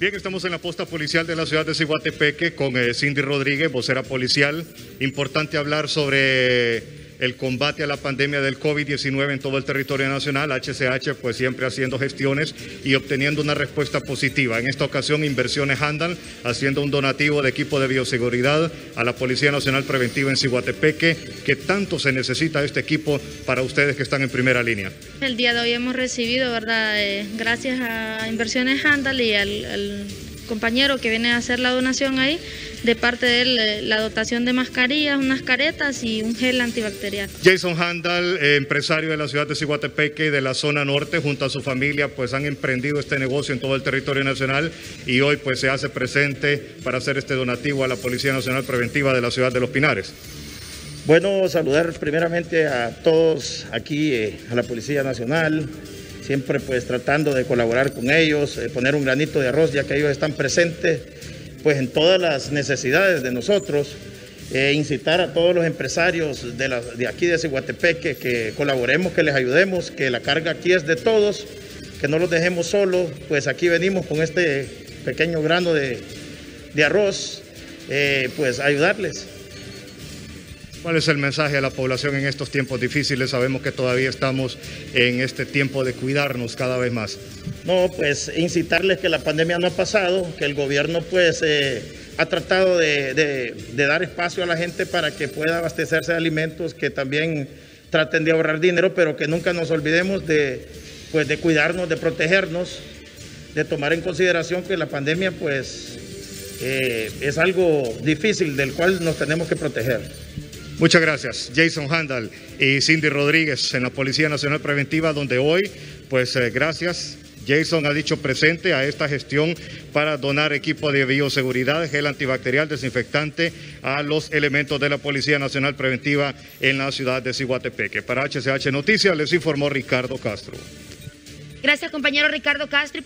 Bien, estamos en la posta policial de la ciudad de Ciguatepeque con eh, Cindy Rodríguez, vocera policial. Importante hablar sobre el combate a la pandemia del COVID-19 en todo el territorio nacional. HCH pues siempre haciendo gestiones y obteniendo una respuesta positiva. En esta ocasión Inversiones Handal haciendo un donativo de equipo de bioseguridad a la Policía Nacional Preventiva en Ciguatepeque, que tanto se necesita este equipo para ustedes que están en primera línea. El día de hoy hemos recibido, ¿verdad? Eh, gracias a Inversiones Handal y al compañero que viene a hacer la donación ahí, de parte de él eh, la dotación de mascarillas, unas caretas y un gel antibacterial. Jason Handal, eh, empresario de la ciudad de Ciguatepeque y de la zona norte, junto a su familia, pues han emprendido este negocio en todo el territorio nacional y hoy pues se hace presente para hacer este donativo a la Policía Nacional Preventiva de la ciudad de Los Pinares. Bueno, saludar primeramente a todos aquí, eh, a la Policía Nacional, siempre pues tratando de colaborar con ellos, eh, poner un granito de arroz ya que ellos están presentes pues en todas las necesidades de nosotros, e incitar a todos los empresarios de, de aquí de Ciguatepeque que colaboremos, que les ayudemos, que la carga aquí es de todos, que no los dejemos solos, pues aquí venimos con este pequeño grano de, arroz, eh, pues ayudarles. ¿Cuál es el mensaje a la población en estos tiempos difíciles? Sabemos que todavía estamos en este tiempo de cuidarnos cada vez más. No, pues incitarles que la pandemia no ha pasado, que el gobierno pues eh, ha tratado de, dar espacio a la gente para que pueda abastecerse de alimentos, que también traten de ahorrar dinero, pero que nunca nos olvidemos de, pues, cuidarnos, de protegernos, de tomar en consideración que la pandemia pues eh, es algo difícil del cual nos tenemos que proteger. Muchas gracias. Jason Handal y Cindy Rodríguez en la Policía Nacional Preventiva, donde hoy, pues eh, gracias. Jason ha dicho presente a esta gestión para donar equipo de bioseguridad, gel antibacterial, desinfectante a los elementos de la Policía Nacional Preventiva en la ciudad de Ciguatepeque. Para HCH Noticias les informó Ricardo Castro. Gracias, compañero Ricardo Castro.